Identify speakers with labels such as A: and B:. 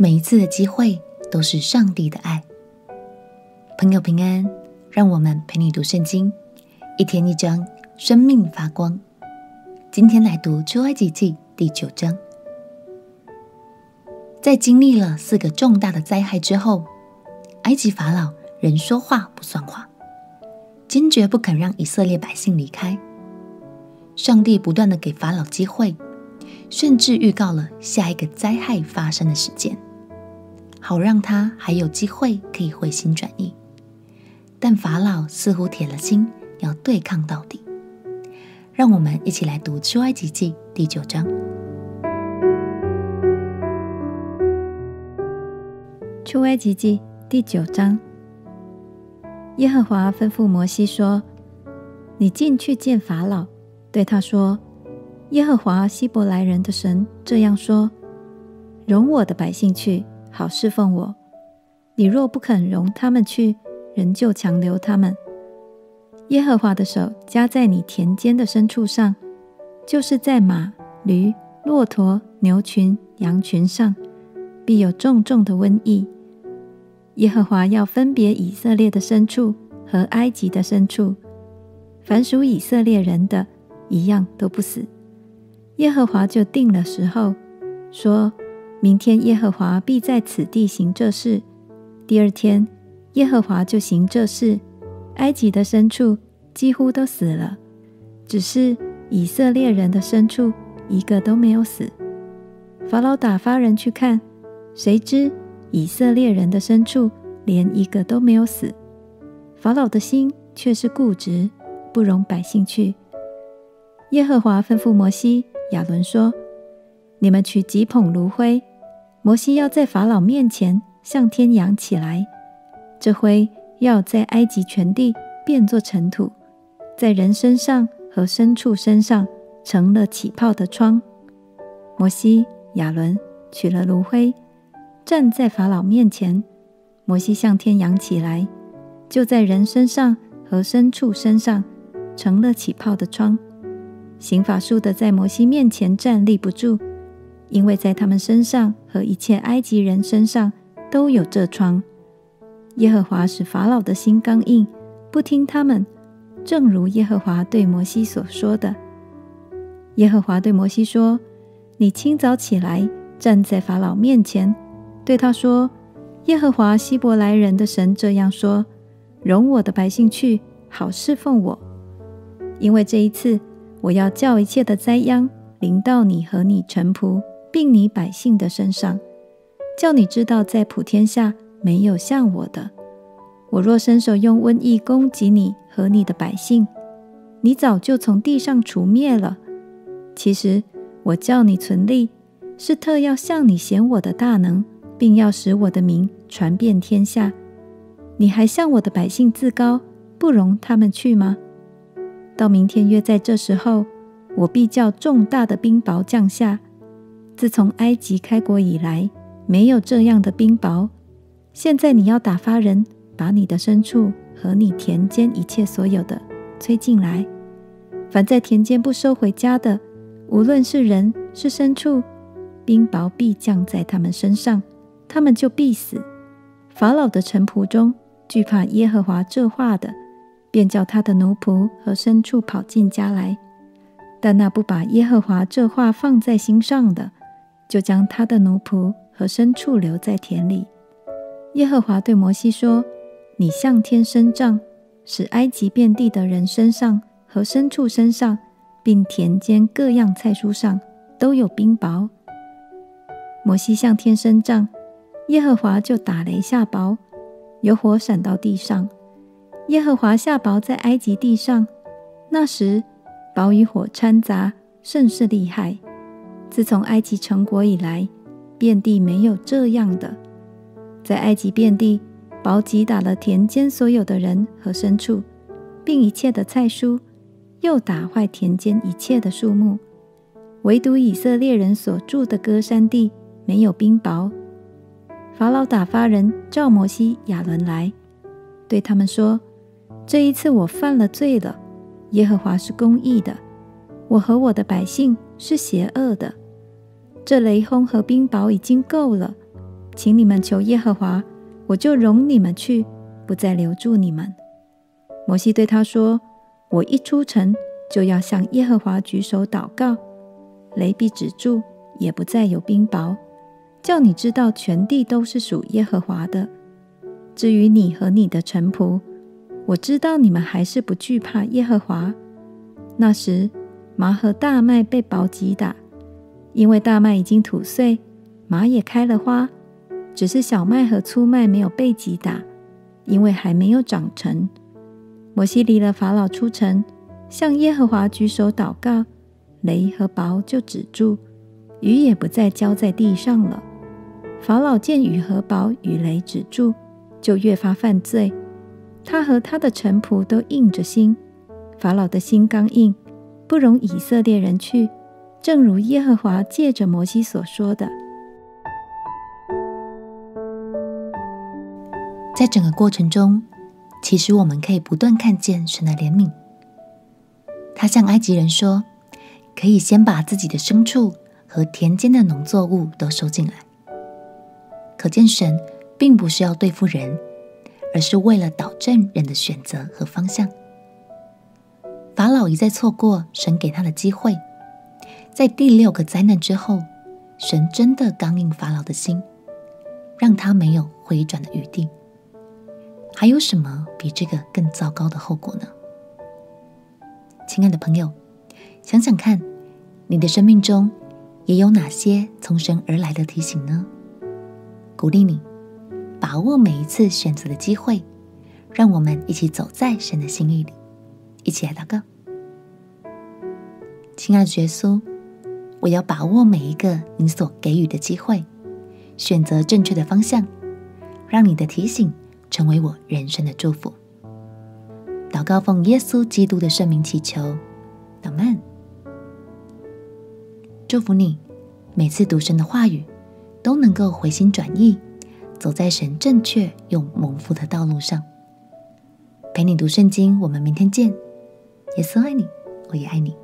A: 每一次的机会都是上帝的爱。朋友平安，让我们陪你读圣经，一天一章，生命发光。今天来读出埃及记第九章。在经历了四个重大的灾害之后，埃及法老仍说话不算话，坚决不肯让以色列百姓离开。上帝不断的给法老机会，甚至预告了下一个灾害发生的时间，好让他还有机会可以回心转意。但法老似乎铁了心要对抗到底。让我们一起来读出埃及记第九章。
B: 出埃及记第九章，耶和华吩咐摩西说：“你进去见法老。”对他说：“耶和华希伯来人的神这样说：容我的百姓去，好侍奉我。你若不肯容他们去，仍旧强留他们。耶和华的手加在你田间的牲畜上，就是在马、驴、骆驼、牛群、羊群上，必有重重的瘟疫。耶和华要分别以色列的牲畜和埃及的牲畜，凡属以色列人的。”一样都不死。耶和华就定了时候，说明天耶和华必在此地行这事。第二天，耶和华就行这事。埃及的牲畜几乎都死了，只是以色列人的牲畜一个都没有死。法老打发人去看，谁知以色列人的牲畜连一个都没有死。法老的心却是固执，不容百姓去。耶和华吩咐摩西、亚伦说：“你们取几捧炉灰，摩西要在法老面前向天扬起来。这灰要在埃及全地变作尘土，在人身上和牲畜身上成了起泡的疮。”摩西、亚伦取了炉灰，站在法老面前。摩西向天扬起来，就在人身上和牲畜身上成了起泡的疮。行法术的在摩西面前站立不住，因为在他们身上和一切埃及人身上都有这疮。耶和华使法老的心刚硬，不听他们，正如耶和华对摩西所说的。耶和华对摩西说：“你清早起来，站在法老面前，对他说：耶和华希伯来人的神这样说：容我的百姓去，好侍奉我，因为这一次。”我要叫一切的灾殃临到你和你臣仆，并你百姓的身上，叫你知道，在普天下没有像我的。我若伸手用瘟疫攻击你和你的百姓，你早就从地上除灭了。其实我叫你存立，是特要向你显我的大能，并要使我的名传遍天下。你还向我的百姓自高，不容他们去吗？到明天约在这时候，我必叫重大的冰雹降下。自从埃及开国以来，没有这样的冰雹。现在你要打发人，把你的牲畜和你田间一切所有的催进来。凡在田间不收回家的，无论是人是牲畜，冰雹必降在他们身上，他们就必死。法老的臣仆中，惧怕耶和华这话的。便叫他的奴仆和牲畜跑进家来，但那不把耶和华这话放在心上的，就将他的奴仆和牲畜留在田里。耶和华对摩西说：“你向天伸杖，使埃及遍地的人身上和牲畜身上，并田间各样菜蔬上都有冰雹。”摩西向天伸杖，耶和华就打雷下雹，有火闪到地上。耶和华下雹在埃及地上，那时雹与火掺杂，甚是厉害。自从埃及成国以来，遍地没有这样的。在埃及遍地，雹击打了田间所有的人和牲畜，并一切的菜蔬，又打坏田间一切的树木。唯独以色列人所住的歌山地没有冰雹。法老打发人召摩西、亚伦来，对他们说。这一次我犯了罪了，耶和华是公义的，我和我的百姓是邪恶的。这雷轰和冰雹已经够了，请你们求耶和华，我就容你们去，不再留住你们。”摩西对他说：“我一出城，就要向耶和华举手祷告，雷必止住，也不再有冰雹，叫你知道全地都是属耶和华的。至于你和你的臣仆，我知道你们还是不惧怕耶和华。那时，麻和大麦被雹击打，因为大麦已经吐穗，麻也开了花，只是小麦和粗麦没有被击打，因为还没有长成。摩西离了法老出城，向耶和华举手祷告，雷和雹就止住，雨也不再浇在地上了。法老见雨和雹、雨雷止住，就越发犯罪。他和他的臣仆都硬着心，法老的心刚硬，不容以色列人去，正如耶和华借着摩西所说的。
A: 在整个过程中，其实我们可以不断看见神的怜悯。他向埃及人说：“可以先把自己的牲畜和田间的农作物都收进来。”可见神并不是要对付人。而是为了导正人的选择和方向。法老一再错过神给他的机会，在第六个灾难之后，神真的刚硬法老的心，让他没有回转的余地。还有什么比这个更糟糕的后果呢？亲爱的朋友，想想看，你的生命中也有哪些从神而来的提醒呢？鼓励你。把握每一次选择的机会，让我们一起走在神的心意里，一起来祷告。亲爱的耶稣，我要把握每一个你所给予的机会，选择正确的方向，让你的提醒成为我人生的祝福。祷告奉耶稣基督的圣名祈求，阿门。祝福你，每次读神的话语都能够回心转意。走在神正确又蒙福的道路上，陪你读圣经。我们明天见。耶稣爱你，我也爱你。